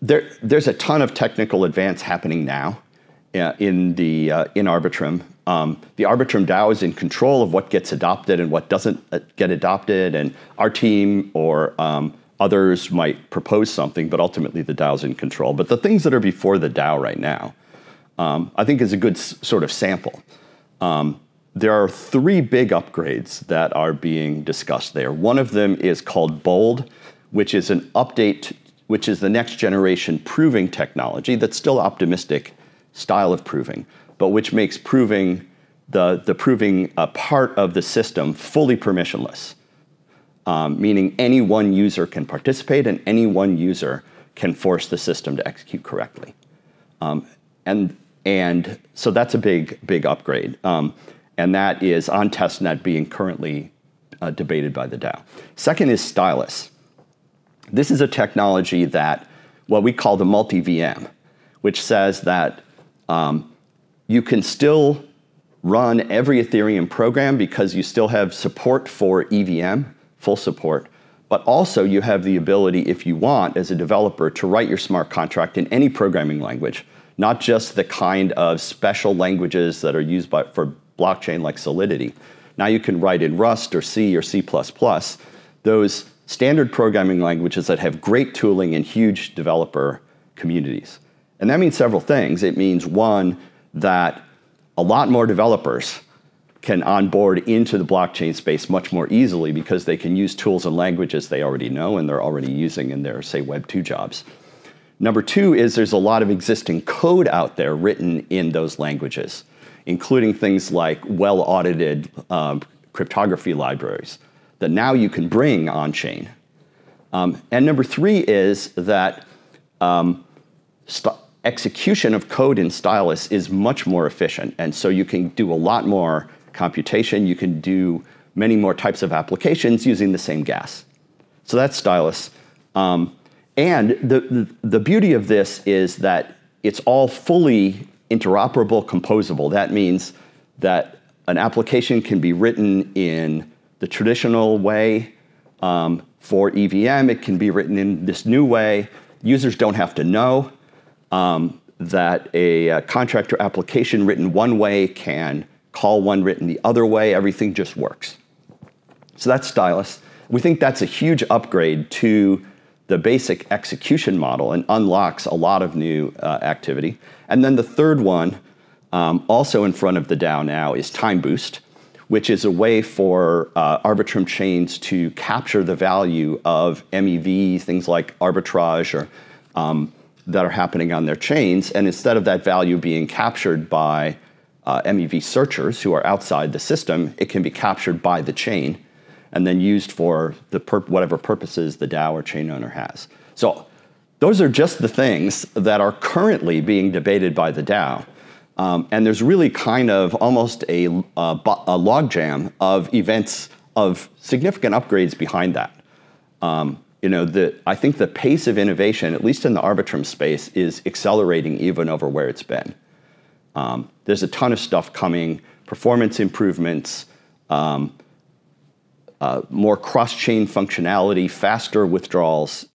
there, there's a ton of technical advance happening now uh, in the uh, in Arbitrum. Um, the Arbitrum DAO is in control of what gets adopted and what doesn't uh, get adopted, and our team or um, others might propose something, but ultimately the DAO is in control. But the things that are before the DAO right now, um, I think, is a good sort of sample. Um, there are three big upgrades that are being discussed there. One of them is called BoLD, which is an update, which is the next generation proving technology that's still optimistic style of proving, but which makes proving the, the proving a part of the system fully permissionless, um, meaning any one user can participate and any one user can force the system to execute correctly. Um, and, and so that's a big, big upgrade. Um, and that is on testnet being currently uh, debated by the DAO. Second is Stylus. This is a technology that what we call the multi VM, which says that um, you can still run every Ethereum program because you still have support for EVM, full support, but also you have the ability, if you want, as a developer, to write your smart contract in any programming language, not just the kind of special languages that are used by, for blockchain like Solidity. Now you can write in Rust or C or C++, those standard programming languages that have great tooling and huge developer communities. And that means several things. It means one, that a lot more developers can onboard into the blockchain space much more easily because they can use tools and languages they already know and they're already using in their, say, Web 2 jobs. Number two is there's a lot of existing code out there written in those languages, including things like well audited um, cryptography libraries that now you can bring on chain. Um, and number three is that um, execution of code in Stylus is much more efficient. And so you can do a lot more computation. You can do many more types of applications using the same gas. So that's Stylus. Um, and the, the, the beauty of this is that it's all fully interoperable, composable. That means that an application can be written in the traditional way um, for EVM. It can be written in this new way. Users don't have to know um, that a, a contractor application written one way can call one written the other way. Everything just works. So that's Stylus. We think that's a huge upgrade to the basic execution model and unlocks a lot of new uh, activity. And then the third one, um, also in front of the DAO now, is Time Boost, which is a way for uh, Arbitrum chains to capture the value of MEV, things like arbitrage or um, that are happening on their chains. And instead of that value being captured by uh, MEV searchers who are outside the system, it can be captured by the chain and then used for the whatever purposes the DAO or chain owner has. So those are just the things that are currently being debated by the DAO. Um, and there's really kind of almost a, a, a logjam of events of significant upgrades behind that. Um, you know, the, I think the pace of innovation, at least in the Arbitrum space, is accelerating even over where it's been. Um, there's a ton of stuff coming, performance improvements, um, uh, more cross-chain functionality, faster withdrawals,